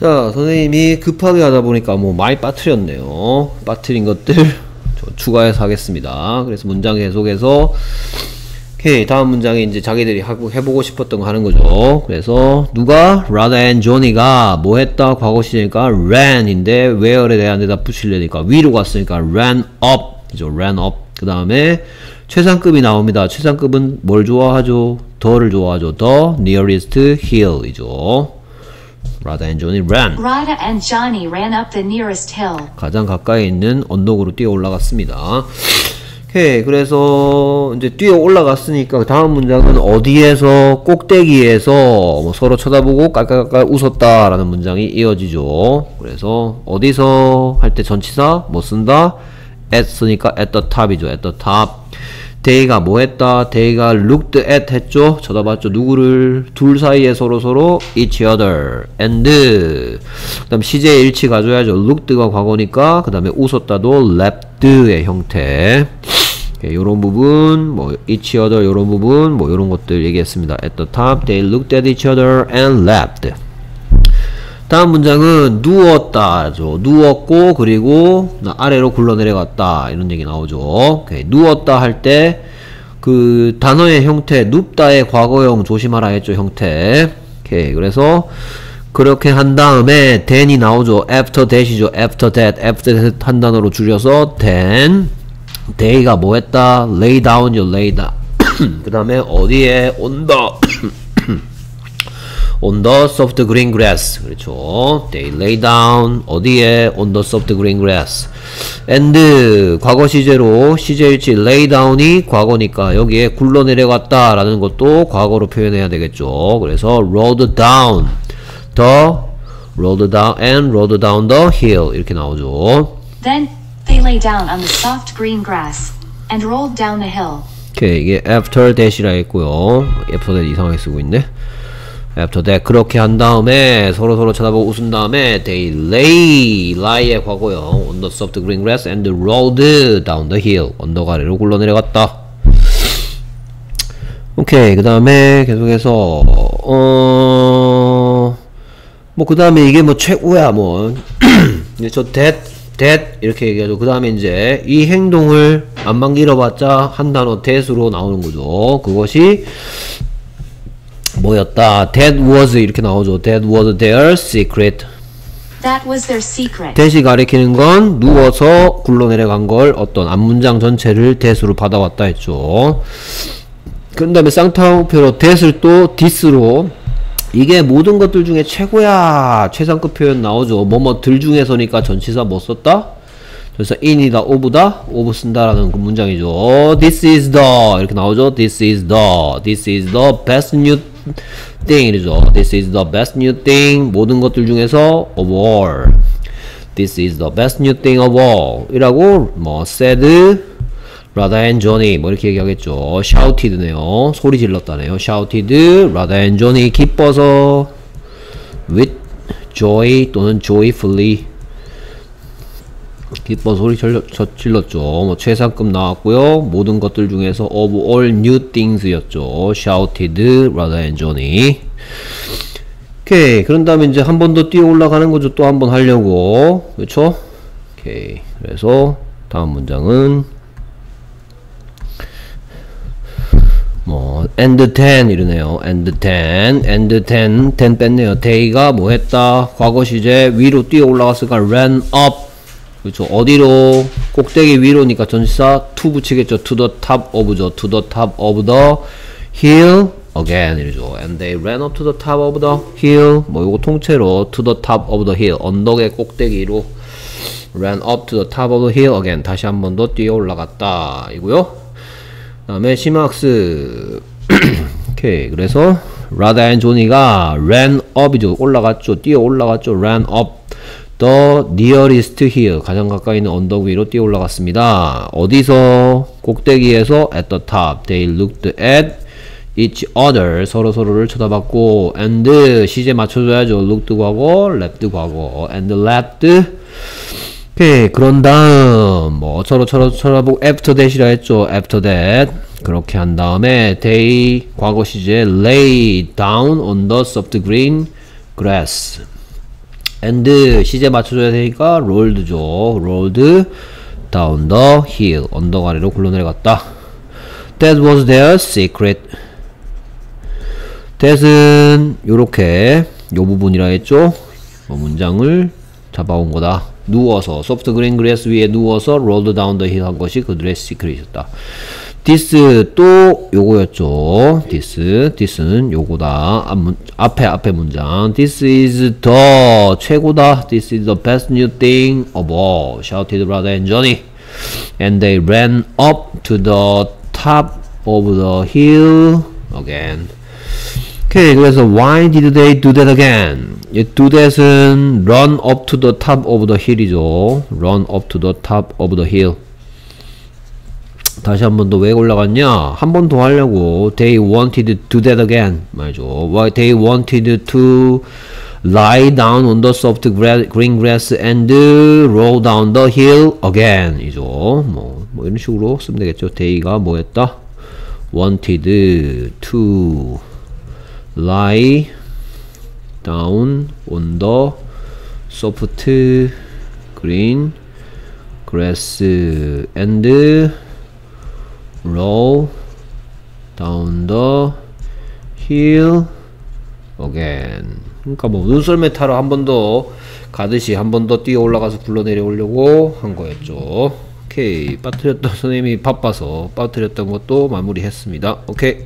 자, 선생님이 급하게 하다 보니까 뭐 많이 빠뜨렸네요. 빠뜨린 것들 추가해서 하겠습니다. 그래서 문장 계속해서 오케이 다음 문장에 이제 자기들이 하고 해보고 싶었던 거 하는 거죠. 그래서 누가 Rada and Johnny가 뭐 했다 과거 시제니까 ran인데 where에 대한 데다 붙이려니까 위로 갔으니까 ran up 이죠 ran up 그 다음에 최상급이 나옵니다. 최상급은 뭘 좋아하죠? the를 좋아하죠. the nearest hill이죠. Rada and Johnny ran Rada and Johnny ran up the nearest hill. 가장 가까이 있는 언덕으로 뛰어 올라갔습니다. 오케이 그래서 이제 뛰어 올라갔으니까 다음 문장은 어디에서 꼭대기에서 뭐 서로 쳐다보고 깔깔깔 웃었다라는 문장이 이어지죠. 그래서 어디서 할 때 전치사 뭐 쓴다? at 쓰니까 at the top이죠. at the top. they가 뭐 했다? they가 looked at 했죠? 쳐다봤죠? 누구를? 둘 사이에 서로 서로 each other and 그 다음 시제 일치 가져야죠. looked가 과거니까 그 다음에 웃었다도 laughd의 형태 요런 부분 뭐 each other 요런 부분 뭐 요런 것들 얘기했습니다. at the top they looked at each other and laughed 다음 문장은 누웠다죠. 누웠고 그리고 아래로 굴러내려갔다 이런 얘기 나오죠. 오케이. 누웠다 할 때 그 단어의 형태 눕다의 과거형 조심하라 했죠 형태. 오케이. 그래서 그렇게 한 다음에 then이 나오죠. after that이죠. after that, after that 한 단어로 줄여서 then. day가 뭐 했다? lay down이죠. lay down. 그 다음에 어디에 the on the soft green grass 그렇죠 they lay down 어디에 on the soft green grass and 과거 시제로 시제일치 lay down이 과거니까 여기에 굴러 내려갔다 라는 것도 과거로 표현해야 되겠죠 그래서 rode down the rode down and rode down the hill 이렇게 나오죠 Then they lay down on the soft green grass and rolled down the hill. 오케이 이게 after that이라 했고요 after that 이상하게 쓰고 있네 after that 그렇게 한 다음에 서로 서로 쳐다보고 웃은 다음에 they lay lie의 과거형 on the soft green grass and rolled down the hill 언덕 아래로 굴러 내려갔다. 오케이 그 다음에 계속해서 어 뭐 그 다음에 이게 뭐 최고야 뭐. 이제 저 that that 이렇게 얘기하죠. 그 다음에 이제 이 행동을 안만 길어봤자 한 단어 that으로 나오는 거죠. 그것이 뭐였다. That was 이렇게 나오죠. That was their secret. That was their secret. that이 가리키는 건 누워서 굴러내려간 걸 어떤 앞문장 전체를 that으로 받아왔다 했죠. 그 다음에 쌍따옴표로 that을 또 this로. 이게 모든 것들 중에 최고야. 최상급 표현 나오죠. 뭐뭐들 중에서니까 전치사 뭐 썼다? 그래서 in이다 of다? of 쓴다라는 그 문장이죠. This is the. 이렇게 나오죠. This is the. This is the best new thing 이죠 this is the best new thing 모든 것들 중에서 of all this is the best new thing of all 이라고 뭐 said 라다 and 조니 뭐 이렇게 얘기하겠죠 shouted네요 소리 질렀다네요 shouted 라다 and 조니 기뻐서 with joy 또는 joyfully 기뻐 소리 질렀, 질렀죠. 뭐 최상급 나왔고요. 모든 것들 중에서 of all new things였죠. Shouted 라다 and 조니 오케이 그런 다음에 이제 한 번 더 뛰어 올라가는 거죠. 또 한 번 하려고. 그렇죠 오케이 그래서 다음 문장은 뭐 and ten 이러네요. and ten and ten ten 뺐네요. Day가 뭐 했다? 과거 시제 위로 뛰어 올라갔으니까 ran up 그렇죠 어디로 꼭대기 위로니까 전치사 to 붙이겠죠 to the top of죠 to the top of the hill again 이러죠 and they ran up to the top of the hill 뭐 요거 통째로 to the top of the hill 언덕의 꼭대기로 ran up to the top of the hill again 다시 한 번 더 뛰어 올라갔다 이고요 그 다음에 시막스 오케이 그래서 라다 and 조니가 ran up이죠 올라갔죠 뛰어 올라갔죠 ran up the nearest hill 가장 가까이 있는 언덕 위로 뛰어 올라갔습니다 어디서 꼭대기에서 at the top they looked at each other 서로 서로를 쳐다봤고 and 시제 맞춰줘야죠 looked 과거 laughed 과거 and laughed 오케이 그런 다음 뭐 서로 서로 쳐다보고 after that이라 했죠 after that 그렇게 한 다음에 they 과거 시제 lay down on the soft green grass and 시제 맞춰줘야 되니까 rolled죠. rolled down the hill. 언덕 아래로 굴러내려갔다. That was their secret. that은 요렇게 요 부분이라 했죠. 뭐 문장을 잡아온 거다. 누워서 소프트 그린 그래스 위에 누워서 rolled down the hill 한 것이 그들의 시크릿이었다. This 또 요거였죠. this this는 요거다. 앞, 문, 앞에 앞에 문장. this is the 최고다. this is the best new thing of all. shouted brother and Johnny. And they ran up to the top of the hill again. 오케이 그래서 why did they do that again? 이 do that은 run up to the top of the hill이죠. run up to the top of the hill. 다시 한 번 더 왜 올라갔냐? 한 번 더 하려고 they wanted to do that again 말이죠. Why they wanted to lie down on the soft green grass and roll down the hill again 이죠. 뭐, 뭐 이런 식으로 쓰면 되겠죠. they가 뭐였다? wanted to lie down on the soft green grass and roll down the hill again. 그러니까 뭐 눈썰매 타러 한 번 더 가듯이 한 번 더 뛰어 올라가서 굴러 내려오려고 한 거였죠. 오케이 빠뜨렸던 선생님이 바빠서 빠뜨렸던 것도 마무리했습니다. 오케이.